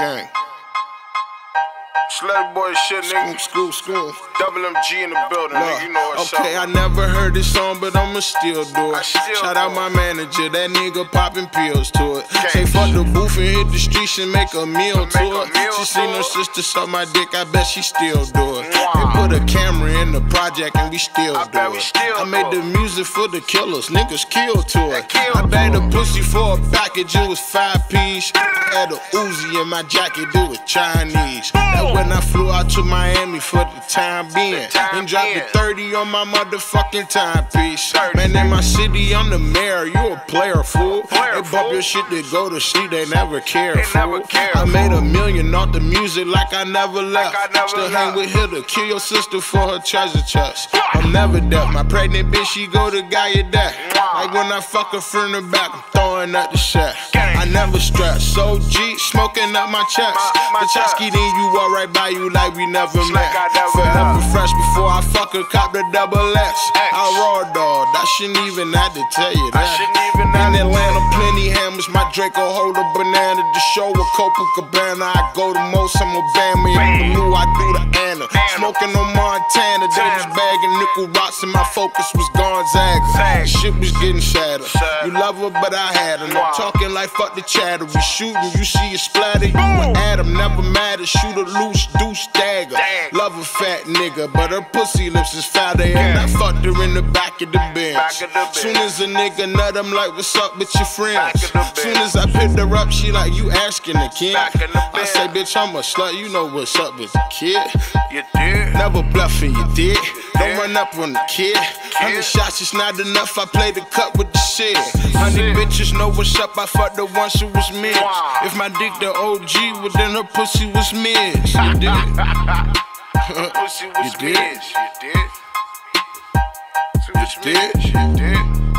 Gang. Slay boy shit, nigga. School, school, school. Double MG in the building, Look, nigga. You know what's Okay, up. I never heard this song, but I'ma still do it. Still Shout do out it. my manager, that nigga popping pills to it. Gang. Say fuck the booth and hit the streets and make a meal make to a it. Meal she seen her sister suck my dick, I bet she still do it. Mm. They put a camera in the project and we still I do it. still I made the music for the killers, niggas killed to it. They I to the pussy for a package, it was five piece. I Had a Uzi in my jacket, it was Chinese. That when I flew out to Miami for the time being. and dropped the being. 30 on my motherfucking timepiece. 30. Man, in my city, I'm the mayor. You a player, fool. They bump your shit to go to sleep, they never care, They fool. never care, I made a million off the music like I never left. Still hang with Hilda, kill your sister for her treasure chest. I'm never deaf. My pregnant bitch, she go to Gallaudet. Like when I fuck her from the back, I'm throwing up the shit. I never stress. So G, smoking up my chest. My- my the Chasky, chest. then you walk right by you like we never met. like I never Forever fresh before I fuck her, cop the double S. I raw dog, I shouldn't even have to tell you that. shouldn't even In have to Plenty hammers. My Draco hold a banana. to show with Copacabana. I go to most, I'm a Bama. Bam. I'm blue, I do the Anna. Smoking on Montana. They was bagging nickel rocks and my focus was Gonzaga. Zag. Shit was getting shattered. You love her, but I had her. No talking like fuck the chatter. We shooting, you see it splatter. You an Adam, never matter. Shoot a loose deuce dagger. Love a fat nigga, but her pussy lips is fatter. And I fucked her in the back of the bench. Back of the bench. Soon as a nigga nut, I'm like, what's up with your friends? Back of the bench. Soon as I picked her up, she like, you asking the kid. Back of the I say, bitch, I'm a slut. You know what's up with the kid. You did. Never bluffing, you did. Don't run up on the kid. Hundred shots is not enough. I play the cut with the shit. Hundred bitches know what's up. I fucked the one she was mid. If my dick the OG, well then her pussy was mid. You did. Pussy was You did. You did. Was did. You did.